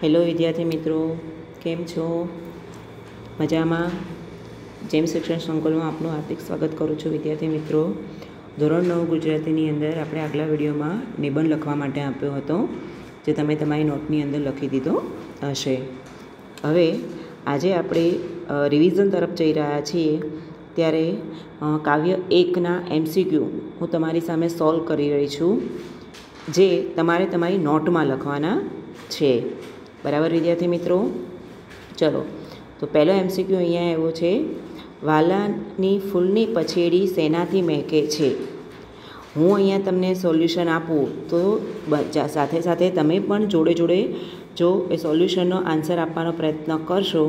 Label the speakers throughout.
Speaker 1: Hello વિદ્યાર્થી મિત્રો, કેમ છો? મજામાં? જેમ શિક્ષણ સંકુલમાં આપનું હાર્દિક સ્વાગત કરું છું વિદ્યાર્થી મિત્રો. ધોરણ નવ ગુજરાતીની અંદર આપણે આગલા વિડીયોમાં નિબંધ લખવા માટે આપ્યો હતો, જે તમે તમારી નોટની અંદર લખી દીધો હશે. હવે, આજે આપણે રિવિઝન તરફ જઈ રહ્યા છીએ, ત્યારે કાવ્ય એકના એમસીક્યુ હું તમારી સામે સોલ્વ કરી રહી છું, જે તમારે તમારી નોટમાં લખવાના છે. બરાબર વિદ્યાર્થી મિત્રો? ચલો, તો પહેલો એમસીક્યુ અહીંયા એવો છે. વાલાની ફૂલની પછેડી શેનાથી મહેકે છે? હું અહીંયા તમને સોલ્યુશન આપું તો સાથે સાથે તમે પણ જોડે જોડે જો એ સોલ્યુશનનો આન્સર આપવાનો પ્રયત્ન કરશો,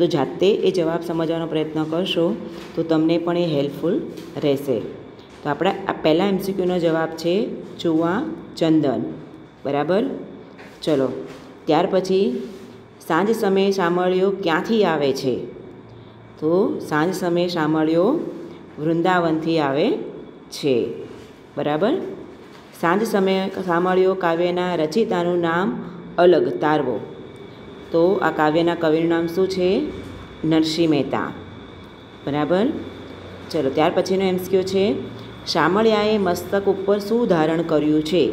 Speaker 1: તો જાતે એ જવાબ સમજવાનો પ્રયત્ન કરશો, તો તમને પણ એ હેલ્પફુલ રહેશે. તો આપણે, આ પહેલાં એમસીક્યુનો જવાબ છે, ચુવા ચંદન. બરાબર? ચલો ત્યાર પછી સાંજ સમયે શામળીઓ ક્યાંથી આવે છે? તો સાંજ સમયે શામળીઓ વૃંદાવનથી આવે છે. બરાબર? સાંજ સમયે શામળીઓ કાવ્યના રચિતાનું નામ અલગ તારવો. તો આ કાવ્યના કવિનું નામ શું છે? નરસિંહ મહેતા. બરાબર? ચલો, ત્યાર પછીનો એમ કયો છે? શામળિયાએ મસ્તક ઉપર શું ધારણ કર્યું છે?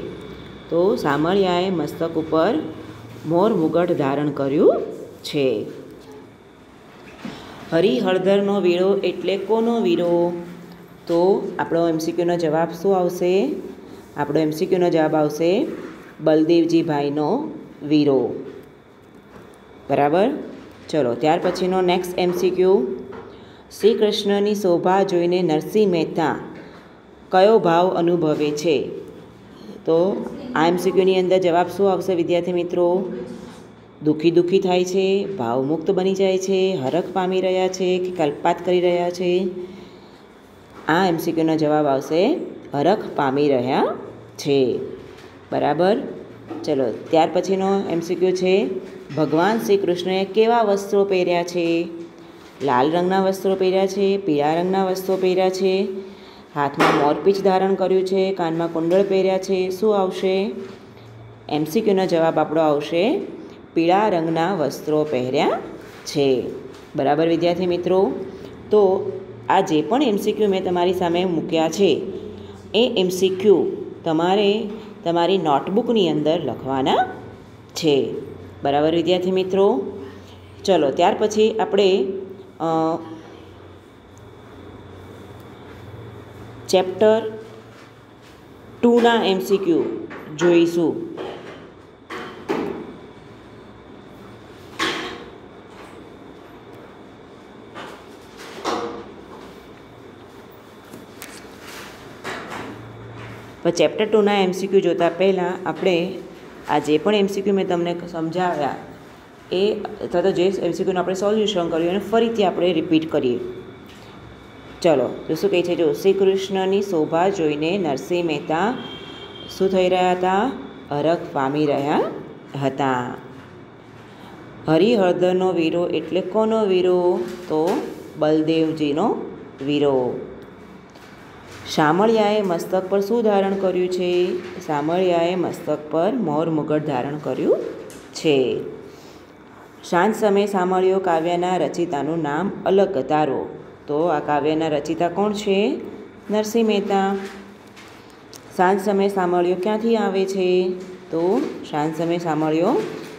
Speaker 1: તો શામળિયાએ મસ્તક ઉપર મોર મુગટ ધારણ કર્યું છે. હરિહળધરનો વીરો એટલે કોનો વીરો તો આપણો એમસીક્યુનો જવાબ શું આવશે? આપણો એમસીક્યુનો જવાબ આવશે બલદેવજીભાઈનો વીરો બરાબર? ચલો, ત્યાર પછીનો નેક્સ્ટ એમસીક્યુ શ્રી કૃષ્ણની શોભા જોઈને નરસિંહ મહેતા કયો ભાવ અનુભવે છે? તો આ એમસીક્યુની અંદર જવાબ શું આવશે? વિદ્યાર્થી મિત્રો, દુઃખી દુઃખી થાય છે, ભાવમુક્ત બની જાય છે, હરખ પામી રહ્યા છે કે કલ્પાત કરી રહ્યા છે? આ એમસીક્યુનો જવાબ આવશે, હરખ પામી રહ્યા છે. બરાબર? ચલો, ત્યાર પછીનો એમસીક્યુ છે, ભગવાન શ્રી કૃષ્ણએ કેવા વસ્ત્રો પહેર્યા છે? લાલ રંગના વસ્ત્રો પહેર્યા છે, પીળા રંગના વસ્ત્રો પહેર્યા છે? હાથમાં મોરપીચ ધારણ કર્યું છે, કાનમાં કુંડળ પહેર્યા છે. શું આવશે? એમસીક્યુનો જવાબ આપણો આવશે, પીળા રંગના વસ્ત્રો પહેર્યા છે. બરાબર વિદ્યાર્થી મિત્રો? તો આ જે પણ એમસીક્યુ મેં તમારી સામે મૂક્યા છે, એ એમસીક્યુ તમારે તમારી નોટબુકની અંદર લખવાના છે. બરાબર વિદ્યાર્થી મિત્રો? ચલો, ત્યાર પછી આપણે ચેપ્ટર ટુના એમસીક્યુ જોઈશું. ચેપ્ટર ટુના એમસીક્યુ જોતાં પહેલાં આપણે આ જે પણ એમસીક્યુ મેં તમને સમજાવ્યા એ, અથવા તો જે એમસીક્યુનું આપણે સોલ્યુશન કર્યું એને ફરીથી આપણે રિપીટ કરીએ. ચલો તો શું કહે છે, જો શ્રી કૃષ્ણની શોભા જોઈને નરસિંહ મહેતા શું થઈ રહ્યા હતા? હરખ પામી રહ્યા હતા. હરિહળદરનો વીરો એટલે કોનો વીરો? તો બલદેવજીનો વીરો. શામળિયાએ મસ્તક પર શું ધારણ કર્યું છે? શામળિયાએ મસ્તક પર મોર મુગટ ધારણ કર્યું છે. સાંજ સમયે શામળિયો કાવ્યના રચિતાનું નામ અલગ તારો. તો આ કાવ્યના રચિતા કોણ છે? નરસિંહ મહેતા. સાંજ સમય સામળિયો ક્યાંથી આવે છે? તો સાંજ સમય સામળિયો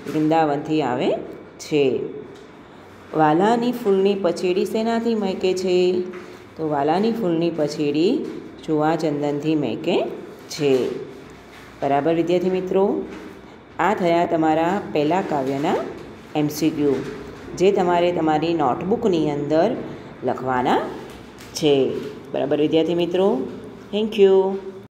Speaker 1: વૃંદાવનથી આવે છે. વાલાની ફૂલની પછેડી શેનાથી મહેકે છે? તો વાલાની ફૂલની પછેડી જોવા ચંદનથી મહેકે છે. બરાબર, વિદ્યાર્થી મિત્રો? આ થયા તમારા પહેલાં કાવ્યના એમસીક્યુ, જે તમારે તમારી નોટબુકની અંદર લખવાના છે. બરાબર વિદ્યાર્થી મિત્રો? Thank you